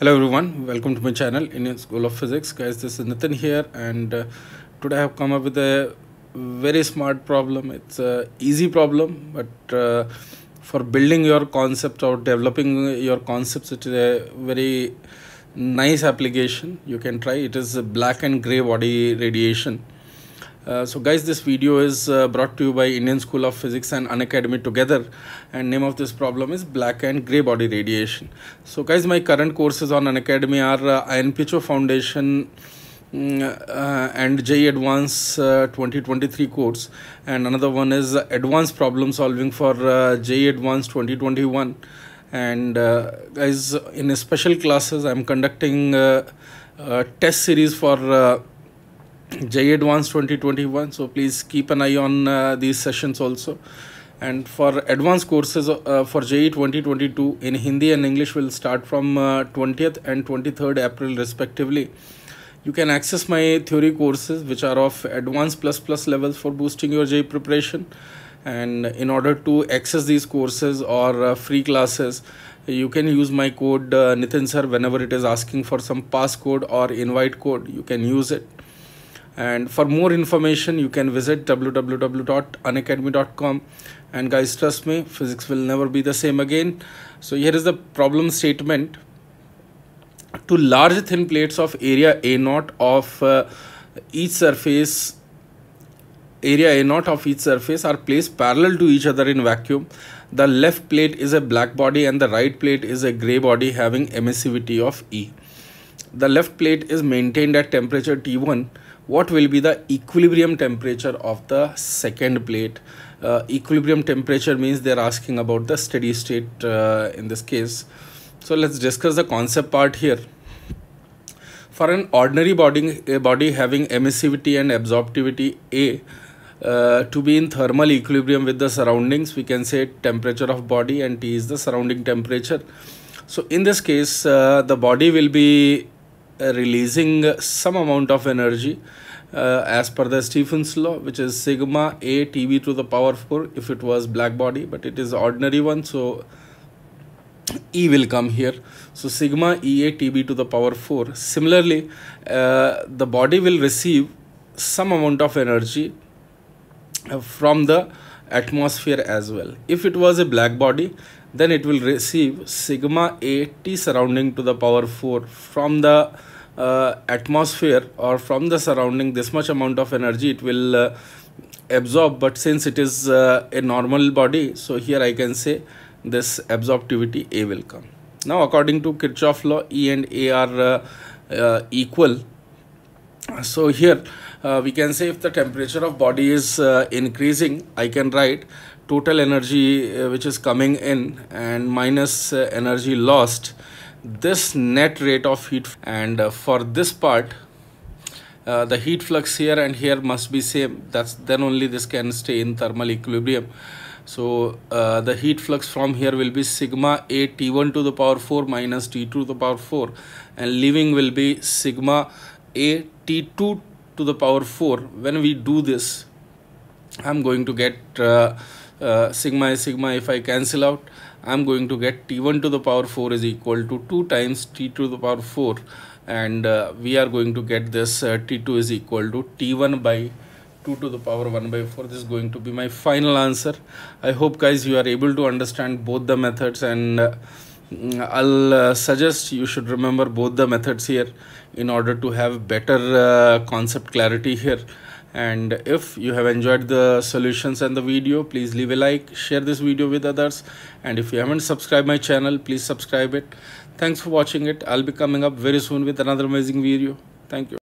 Hello everyone, welcome to my channel Indian School of Physics. Guys, this is Nitin here and uh, today I have come up with a very smart problem. It's a easy problem but uh, for building your concept or developing your concepts it is a very nice application. You can try it is black and gray body radiation. Uh, so guys this video is uh, brought to you by Indian School of Physics and Unacademy together. And name of this problem is black and gray body radiation. So guys my current courses on Unacademy are uh, INPHO Foundation mm, uh, and JEE Advance uh, 2023 course. And another one is Advanced Problem Solving for uh, JEE Advance 2021 and uh, guys in special classes I'm conducting a test series for JEE Advance 2021 so please keep an eye on uh, these sessions also. And for advanced courses uh, for JEE 2022 in Hindi and English will start from uh, 20th and 23rd April respectively. You can access my theory courses which are of advanced plus plus levels for boosting your JEE preparation. And in order to access these courses or uh, free classes you can use my code uh, Nitin sir whenever it is asking for some passcode or invite code you can use it and for more information you can visit www.unacademy.com and guys trust me physics will never be the same again. So here is the problem statement. Two large thin plates of area a naught of uh, each surface area a naught of each surface are placed parallel to each other in vacuum. The left plate is a black body and the right plate is a gray body having emissivity of e. The left plate is maintained at temperature t1 what will be the equilibrium temperature of the second plate? Uh, equilibrium temperature means they're asking about the steady state uh, in this case. So let's discuss the concept part here. For an ordinary body a body having emissivity and absorptivity a uh, to be in thermal equilibrium with the surroundings we can say temperature of body and t is the surrounding temperature. So in this case uh, the body will be releasing some amount of energy uh, as per the Stefan's law which is sigma a to the power 4 if it was black body but it is ordinary one so e will come here. So sigma ea tb to the power 4 similarly uh, the body will receive some amount of energy from the atmosphere as well. If it was a black body then it will receive sigma t surrounding to the power 4 from the uh, atmosphere or from the surrounding this much amount of energy it will uh, absorb. But since it is uh, a normal body so here I can say this absorptivity A will come. Now according to Kirchhoff law E and A are uh, uh, equal so here uh, we can say if the temperature of body is increasing I can write total energy which is coming in and minus energy lost this net rate of heat and uh, for this part uh, the heat flux here and here must be same. That's then only this can stay in thermal equilibrium. So uh, the heat flux from here will be sigma a t1 to the power 4 minus t2 to the power 4 and leaving will be sigma a t2 to the power 4 when we do this i'm going to get uh, uh, sigma sigma. If i cancel out I'm going to get T1 to the power 4 is equal to 2 times T2 to the power 4 and uh, we are going to get this uh, T2 is equal to T1 by 2 to the power 1 by 4 this is going to be my final answer. I hope guys you are able to understand both the methods and uh, I'll uh, suggest you should remember both the methods here in order to have better uh, concept clarity here. And if you have enjoyed the solutions and the video please leave a like share this video with others. And if you haven't subscribed my channel please subscribe it. Thanks for watching it. I'll be coming up very soon with another amazing video. Thank you